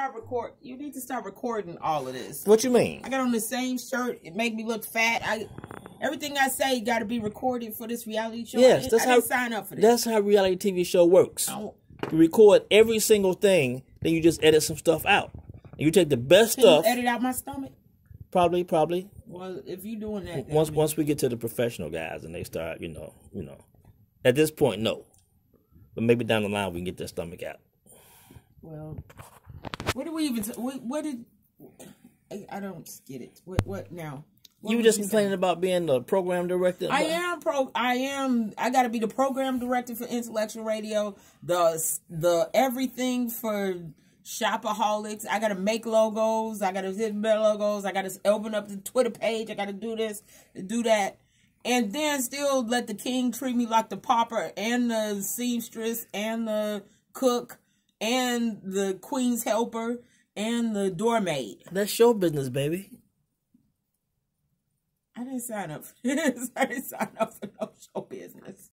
start record. You need to start recording all of this. What you mean? I got on the same shirt. It make me look fat. I everything I say got to be recorded for this reality show. Yes, I, that's I how sign up for this. That's how reality TV show works. You record every single thing, then you just edit some stuff out. And you take the best stuff. edit out my stomach? Probably, probably. Well, if you doing that, Once once we get to the professional guys and they start, you know, you know. At this point, no. But maybe down the line we can get that stomach out. well, what did we even? What, what did? I, I don't get it. What? What now? What you were just saying? complaining about being the program director. I am pro. I am. I got to be the program director for Intellectual Radio. The the everything for shopaholics. I got to make logos. I got to hit better logos. I got to open up the Twitter page. I got to do this, do that, and then still let the king treat me like the pauper and the seamstress and the cook and the queen's helper and the doormaid. That's show business, baby. I didn't sign up for this. I didn't sign up